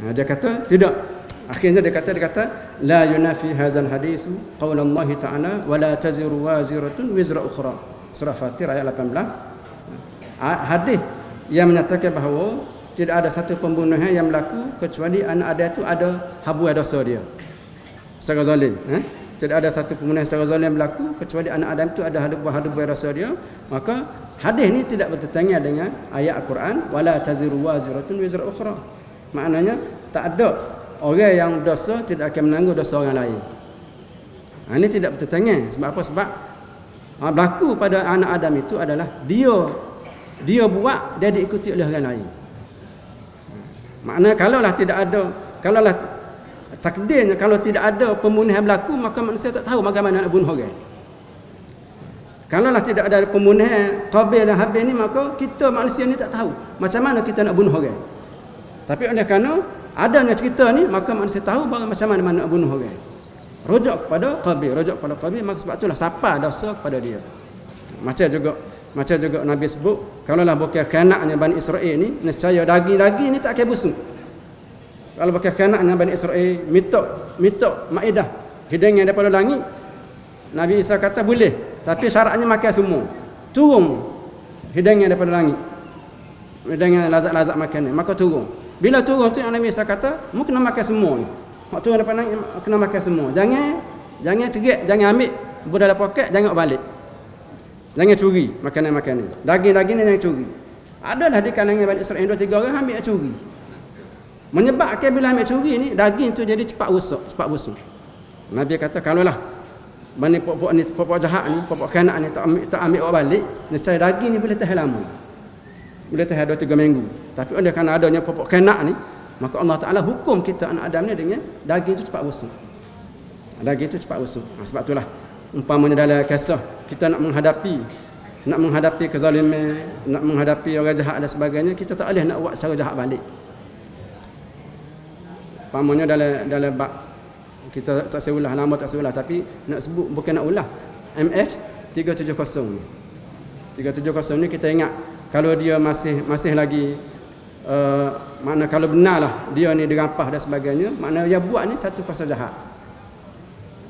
Ha, dia kata tidak. Akhirnya dia kata dia kata la yunafi hadzal hadis qaul Allah taala wala taziru waziratun wizra ukhra. Surah Fatir ayat 18. Ha, hadis yang menyatakan bahawa tidak ada satu pembunuhan yang berlaku kecuali anak ada itu ada habuai dosa dia. Secara zalim, eh? Tidak ada satu pembunuhan secara zalim berlaku kecuali anak Adam itu ada habuai dosa dia. Maka hadis ini tidak bertentangan dengan ayat Al-Quran wala taziru waziratun wizra ukhra. Maknanya tak ada orang yang dosa tidak akan menanggung dosa orang lain. Ha, ini tidak bertentangan. Sebab apa? Sebab ha, berlaku pada anak Adam itu adalah dia dia buat dia diikuti oleh orang lain. Maknanya kalaulah tidak ada kalaulah takdirnya kalau tidak ada pembunuhan berlaku maka manusia tak tahu bagaimana nak bunuh orang. Kalaulah tidak ada pembunuhan Qabil dan Habil ni maka kita manusia ni tak tahu macam mana kita nak bunuh orang. Tapi oleh kerana adanya cerita ni maka manusia tahu bahawa macam mana nak bunuh orang. Rujuk kepada Qabil, rujuk kepada Qabil maka sebab itulah siapa dosa kepada dia. Macam juga macam juga Nabi sebut kalau lah bukan kanaknya Bani Israel ni nescaya daging-daging ni tak akan busuk. Kalau bukan kanaknya Bani Israel mitok mitok maidah hidangan daripada langit Nabi Isa kata boleh tapi syaratnya makan semua. Turun hidangan daripada langit. Hidangan lazat-lazat makanan maka turun. Bila turun tu yang Nabi Isa kata mu kena makan semua ni. Waktu turun daripada langit kena makan semua. Jangan jangan cegat, jangan ambil budak dalam poket, jangan balik. Jangan curi makanan-makanan. Daging-daging ni jangan curi. Adalah di kalangan Bani Israel dua tiga orang ambil curi. Menyebabkan bila ambil curi ni daging tu jadi cepat rosak, cepat busuk. Nabi kata kalaulah Bani pokok ni pokok jahat ni, pokok kanak ni tak ambil tak ambil balik, nescaya daging ni boleh tahan lama. Boleh tahan dua tiga minggu. Tapi oleh kerana adanya pokok kanak ni, maka Allah Taala hukum kita anak Adam ni dengan daging tu cepat busuk. Daging tu cepat busuk. Ha, sebab itulah umpamanya dalam kisah kita nak menghadapi nak menghadapi kezaliman, nak menghadapi orang jahat dan sebagainya, kita tak boleh nak buat cara jahat balik. Umpamanya dalam dalam bab kita tak saya ulah nama tak saya ulah tapi nak sebut bukan nak ulah. MH 370 ni. 370 ni kita ingat kalau dia masih masih lagi uh, makna kalau benarlah dia ni dirampah dan sebagainya, makna dia buat ni satu kuasa jahat.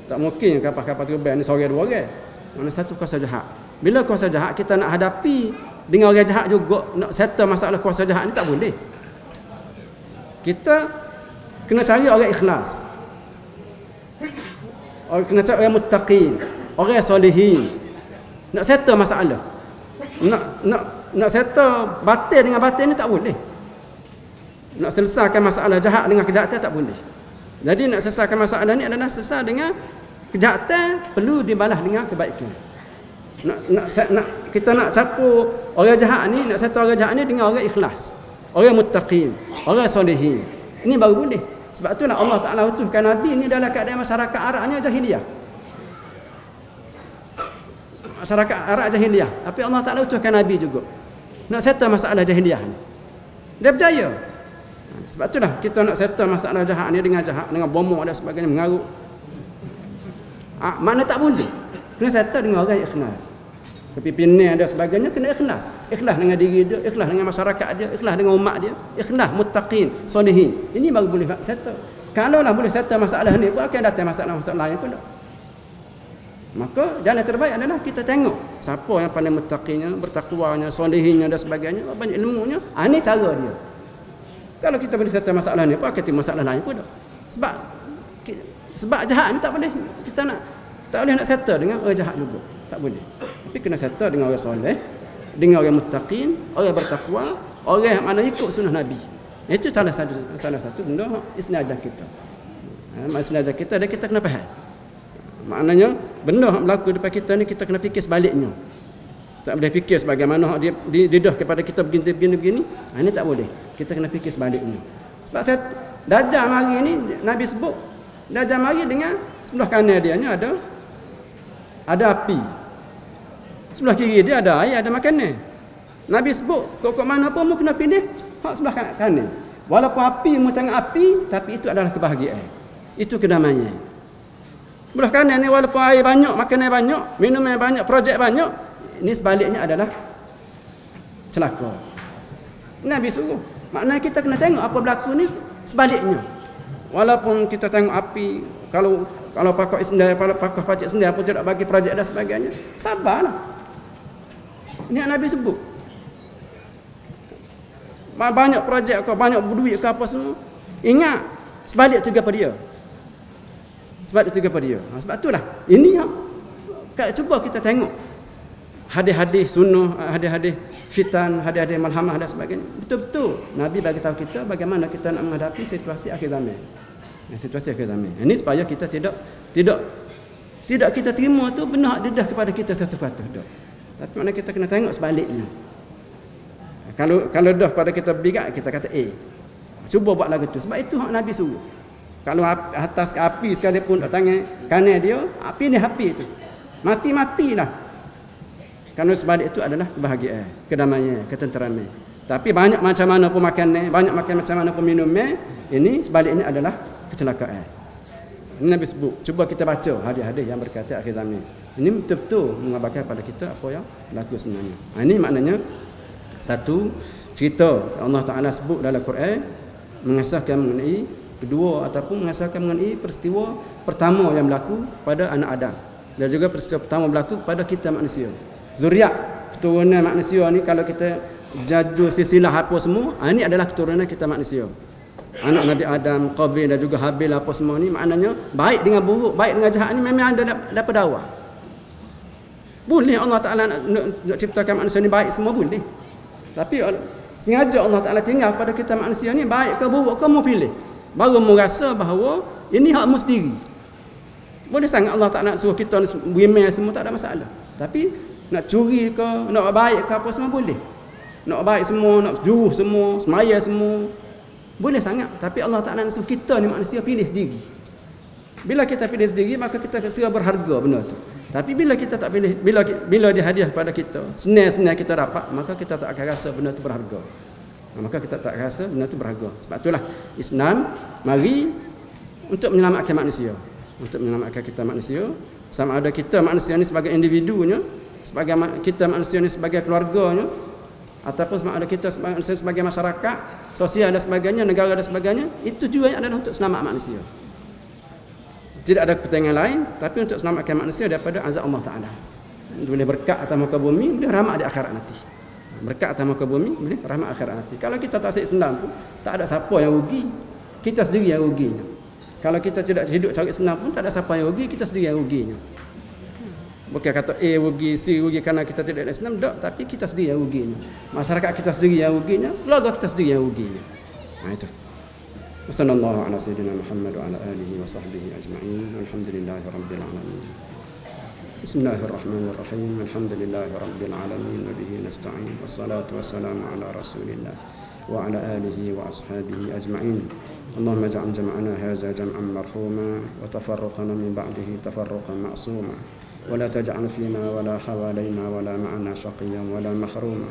Tak mungkin kapal-kapal terbang ni seorang dua orang. Mana satu kuasa jahat. Bila kuasa jahat kita nak hadapi dengan orang jahat juga nak settle masalah kuasa jahat ni tak boleh. Kita kena cari orang ikhlas. Orang kena cari orang muttaqin, orang solehin. Nak settle masalah. Nak nak nak settle batin dengan batin ni tak boleh. Nak selesaikan masalah jahat dengan kejahatan tak boleh. Jadi nak selesaikan masalah ni adalah selesai dengan kejahatan perlu dibalas dengan kebaikan. Nak, nak, nak kita nak capur orang jahat ni, nak satu orang jahat ni dengan orang ikhlas. Orang muttaqin, orang solehin. Ini baru boleh. Sebab itulah Allah Taala utuskan nabi ni dalam keadaan masyarakat Arabnya jahiliah. Masyarakat Arab jahiliah. Tapi Allah Taala utuskan nabi juga. Nak settle masalah jahiliah ni. Dia berjaya. Sebab itulah kita nak settle masalah jahat ni dengan jahat, dengan bomoh dan sebagainya, mengaruk Ha, mana tak boleh. Kena settle dengan orang yang ikhlas. Kepimpinan ada sebagainya kena ikhlas. Ikhlas dengan diri dia, ikhlas dengan masyarakat dia, ikhlas dengan umat dia, ikhlas muttaqin, solehin. Ini baru boleh settle. Kalau lah boleh settle masalah ni, pun akan datang masalah-masalah lain pun tak. Maka jalan terbaik adalah kita tengok siapa yang paling muttaqinnya, bertakwanya, solehinnya dan sebagainya, banyak ilmunya. Ha, ini cara dia. Kalau kita boleh settle masalah ni, pun akan masalah lain pun tak. Sebab sebab jahat ni tak boleh kita nak tak boleh nak settle dengan orang jahat juga. Tak boleh. Tapi kena settle dengan orang soleh, dengan orang muttaqin, orang bertakwa, orang yang mana ikut sunnah Nabi. Itu salah satu salah satu benda ajar kita. Ha, ajar kita dan kita kena faham. Maknanya benda yang berlaku depan kita ni kita kena fikir sebaliknya. Tak boleh fikir sebagaimana dia didah kepada kita begini begini begini. Ha, ini tak boleh. Kita kena fikir sebaliknya. Sebab saya Dajjal hari ni Nabi sebut dan jam hari dengan sebelah kanan dia ni ada ada api. Sebelah kiri dia ada air, ada makanan. Nabi sebut, kok mana pun mu kena pilih hak sebelah kanan. Walaupun api mu tengok api, tapi itu adalah kebahagiaan. Itu kedamaian. Sebelah kanan ni walaupun air banyak, makanan banyak, minuman banyak, projek banyak, ini sebaliknya adalah celaka. Nabi suruh. Maknanya kita kena tengok apa berlaku ni sebaliknya. Walaupun kita tengok api kalau kalau pakar sendiri kalau pakar pajak sendiri pun tidak bagi projek dan sebagainya sabarlah. Ini yang Nabi sebut. Banyak projek kau banyak duit ke apa semua. Ingat sebalik juga pada dia sebab itu kepada dia. Ha, sebab itulah. Ini yang cuba kita tengok. Hadis-hadis sunnah hadis-hadis fitan hadis-hadis malhamah dan sebagainya. Betul-betul. Nabi bagi tahu kita bagaimana kita nak menghadapi situasi akhir zaman. Situasi akhir zaman. Ini supaya kita tidak tidak tidak kita terima tu benar dedah kepada kita satu kata. Dah. Tapi mana kita kena tengok sebaliknya. Kalau kalau dah pada kita bigat kita kata eh cuba buat lagu tu. Sebab itu hak Nabi suruh kalau atas api sekalipun tak tangan kanan dia api ni api itu mati-matilah kerana sebalik itu adalah kebahagiaan, kedamaian, ketenteraman. Tapi banyak macam mana pun makan banyak makan macam mana pun minum ini sebalik ini adalah kecelakaan. Ini Nabi sebut. Cuba kita baca hadis-hadis yang berkata akhir zaman. Ini betul-betul mengabarkan pada kita apa yang berlaku sebenarnya. Ha, ini maknanya satu cerita Allah Ta'ala sebut dalam Quran mengesahkan mengenai kedua ataupun mengesahkan mengenai peristiwa pertama yang berlaku pada anak Adam. Dan juga peristiwa pertama berlaku pada kita manusia. Zuriat keturunan manusia ni kalau kita jaju silsilah apa semua ini adalah keturunan kita manusia. Anak Nabi Adam, Qabil dan juga Habil apa semua ni maknanya baik dengan buruk, baik dengan jahat ni memang ada dapat awal boleh Allah Ta'ala nak, nak, nak ciptakan manusia ni baik semua boleh. Tapi sengaja Allah Ta'ala tinggal pada kita manusia ni baik ke buruk kamu pilih baru merasa bahawa ini hak sendiri boleh sangat Allah tak nak suruh kita beriman semua tak ada masalah tapi nak curi ke, nak baik ke apa semua boleh. Nak baik semua, nak juruh semua, semaya semua. Boleh sangat. Tapi Allah Ta'ala nak suruh kita ni manusia pilih sendiri. Bila kita pilih sendiri, maka kita kira berharga benda tu. Tapi bila kita tak pilih, bila bila dia hadiah kepada kita, senang-senang kita dapat, maka kita tak akan rasa benda tu berharga. Maka kita tak rasa benda tu berharga. Sebab itulah Islam mari untuk menyelamatkan manusia. Untuk menyelamatkan kita manusia. Sama ada kita manusia ni sebagai individunya, sebagai kita manusia ini sebagai keluarganya ataupun ada kita sebagai manusia sebagai masyarakat sosial dan sebagainya negara dan sebagainya itu juga adalah untuk selamat manusia tidak ada kepentingan lain tapi untuk selamatkan manusia daripada azab Allah Taala boleh berkat atas muka bumi boleh rahmat di akhirat nanti berkat atas muka bumi boleh rahmat akhirat nanti kalau kita tak senang pun tak ada siapa yang rugi kita sendiri yang ruginya kalau kita tidak hidup cari senang pun tak ada siapa yang rugi kita sendiri yang ruginya Bukan kata A rugi, C rugi kerana kita tidak ada Islam. Tak, tapi kita sendiri yang ruginya. Masyarakat kita sendiri yang ruginya. Keluarga kita sendiri yang ruginya. Nah itu. Wassalamualaikum ala sayyidina Muhammad wa ala alihi wa sahbihi ajma'in. Alhamdulillahi rabbil alamin. بسم الله الرحمن الرحيم. الحمد لله رب العالمين وبه نستعين والصلاة والسلام على رسول الله وعلى آله وأصحابه أجمعين. اللهم اجعل جمعنا هذا جمعا مرحوما وتفرقنا من بعده تفرقا معصوما. ولا تجعل فينا ولا حوالينا ولا معنا شقيا ولا محروما.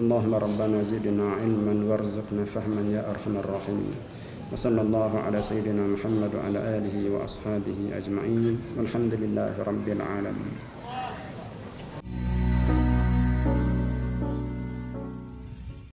اللهم ربنا زدنا علما وارزقنا فهما يا أرحم الراحمين. وصلى الله على سيدنا محمد وعلى آله وأصحابه أجمعين والحمد لله رب العالمين.